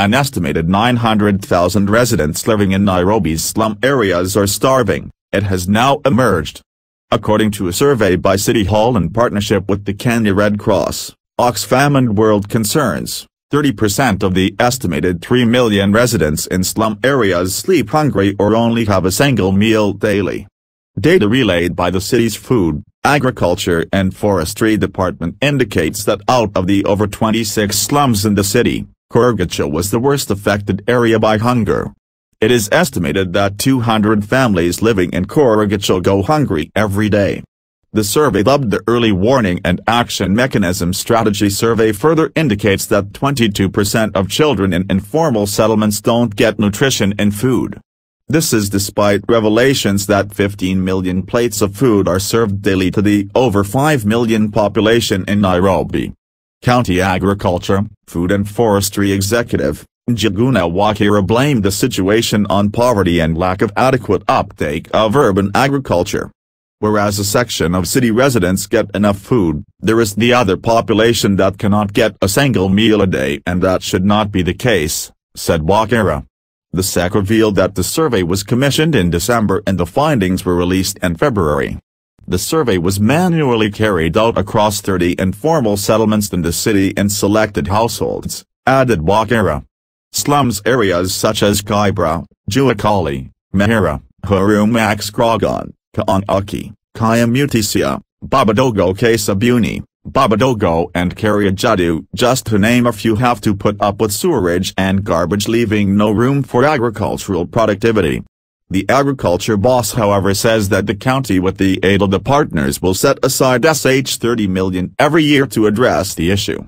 An estimated 900,000 residents living in Nairobi's slum areas are starving, it has now emerged. According to a survey by City Hall in partnership with the Kenya Red Cross, Oxfam and World Concerns, 30% of the estimated 3 million residents in slum areas sleep hungry or only have a single meal daily. Data relayed by the city's Food, Agriculture and Forestry Department indicates that out of the over 26 slums in the city, Korogocho was the worst affected area by hunger. It is estimated that 200 families living in Korogocho go hungry every day. The survey dubbed the Early Warning and Action Mechanism Strategy Survey further indicates that 22% of children in informal settlements don't get nutrition and food. This is despite revelations that 15 million plates of food are served daily to the over 5 million population in Nairobi. County Agriculture, Food and Forestry Executive, Njuguna Wakira blamed the situation on poverty and lack of adequate uptake of urban agriculture. Whereas a section of city residents get enough food, there is the other population that cannot get a single meal a day and that should not be the case, said Wakira. The CEC revealed that the survey was commissioned in December and the findings were released in February. The survey was manually carried out across 30 informal settlements in the city and selected households, added Wakira. Slums areas such as Kibra, Juakali, Mahira, Huruma Krogon, Kaanaki, Kayamutisia, Babadogo Kasabuni, Babadogo and Karyajadu just to name a few have to put up with sewerage and garbage leaving no room for agricultural productivity. The agriculture boss however says that the county with the aid of the partners will set aside SH 30 million every year to address the issue.